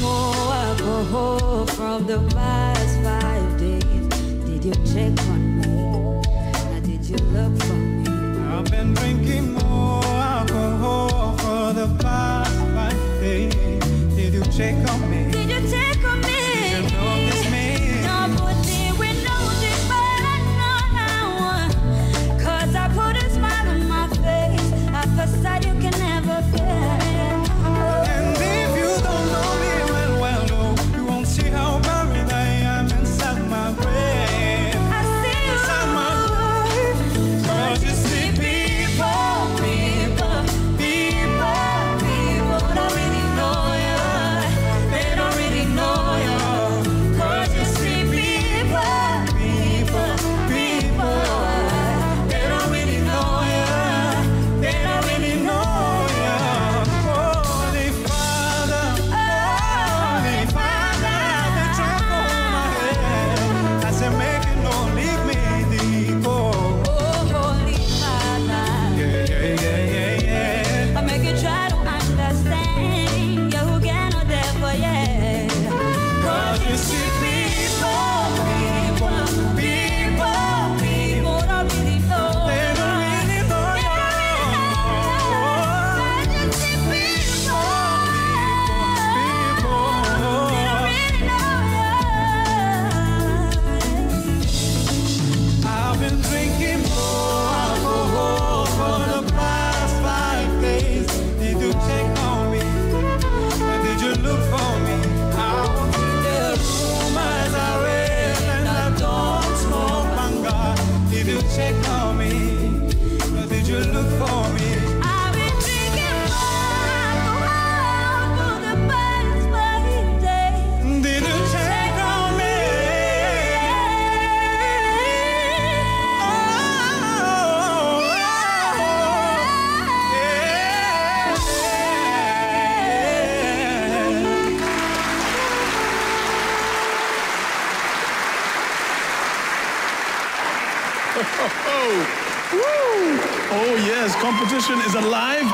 more alcohol from the past five days. Did you check on me? did you check on me? Or did you look for me? oh yes, competition is alive.